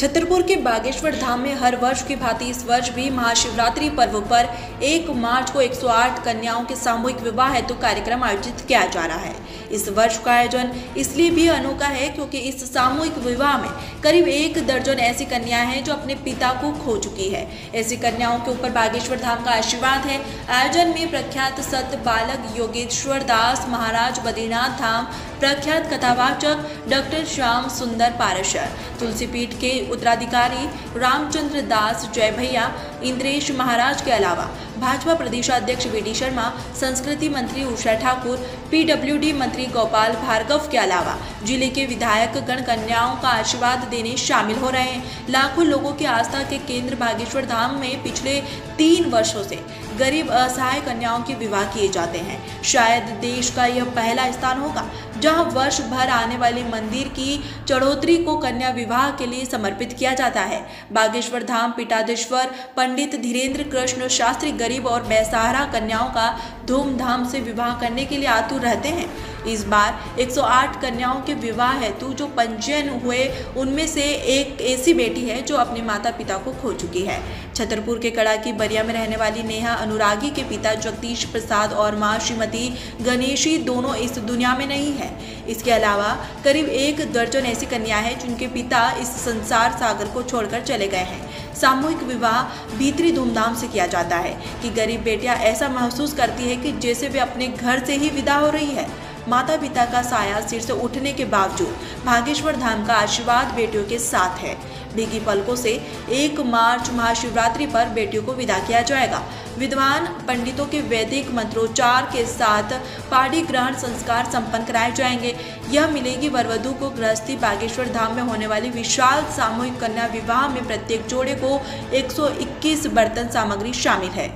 छतरपुर के बागेश्वर धाम में हर वर्ष की भांति इस वर्ष भी महाशिवरात्रि पर्व पर एक मार्च को 108 कन्याओं के सामूहिक विवाह हेतु तो कार्यक्रम आयोजित किया जा रहा है। इस वर्ष का आयोजन इसलिए भी अनोखा है क्योंकि इस सामूहिक विवाह में करीब एक दर्जन ऐसी कन्याएँ हैं जो अपने पिता को खो चुकी है। ऐसी कन्याओं के ऊपर बागेश्वर धाम का आशीर्वाद है। आयोजन में प्रख्यात सत बालक योगेश्वर दास, महाराज बद्रीनाथ धाम, प्रख्यात कथावाचक डॉक्टर श्याम सुंदर पारशर तुलसीपीठ के उत्तराधिकारी रामचंद्र दास जय भैया इंद्रेश महाराज के अलावा भाजपा प्रदेशाध्यक्ष डी शर्मा, संस्कृति मंत्री उषा ठाकुर पीडब्ल्यूडी मंत्री गोपाल भार्गव के अलावा ज़िले के विधायक गण कन्याओं का आशीर्वाद देने शामिल हो रहे हैं। लाखों लोगों की आस्था के केंद्र बागेश्वर धाम में पिछले तीन वर्षों से गरीब असहाय कन्याओं के विवाह किए जाते हैं। शायद देश का यह पहला स्थान होगा, जहाँ वर्ष भर आने वाले मंदिर की चढ़ोतरी को कन्या विवाह के लिए समर्पित किया जाता है। बागेश्वर धाम पिटादेश्वर पंडित धीरेन्द्र कृष्ण शास्त्री गरीब और बेसहारा कन्याओं का धूमधाम से विवाह करने के लिए आतुर रहते हैं। इस बार 108 कन्याओं के विवाह हेतु जो पंजीयन हुए, उनमें से एक ऐसी बेटी है जो अपने माता पिता को खो चुकी है। छतरपुर के कड़ा की बरिया में रहने वाली नेहा अनुरागी के पिता जगदीश प्रसाद और माँ श्रीमती गणेशी दोनों इस दुनिया में नहीं है। इसके अलावा करीब एक दर्जन ऐसी कन्या है जिनके पिता इस संसार सागर को छोड़कर चले गए हैं। सामूहिक विवाह भीतरी धूमधाम से किया जाता है कि गरीब बेटियाँ ऐसा महसूस करती है कि जैसे वे अपने घर से ही विदा हो रही है। माता पिता का साया सिर से उठने के बावजूद भागेश्वर धाम का आशीर्वाद बेटियों के साथ है। भीगी पलकों से एक मार्च महाशिवरात्रि पर बेटियों को विदा किया जाएगा। विद्वान पंडितों के वैदिक मंत्रोच्चार के साथ पाड़ी ग्रहण संस्कार संपन्न कराए जाएँगे। यह मिलेगी वरवधु को गृहस्थी बागेश्वर धाम में होने वाली विशाल सामूहिक कन्या विवाह में प्रत्येक जोड़े को 121 बर्तन सामग्री शामिल है।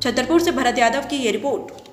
छतरपुर से भरत यादव की ये रिपोर्ट।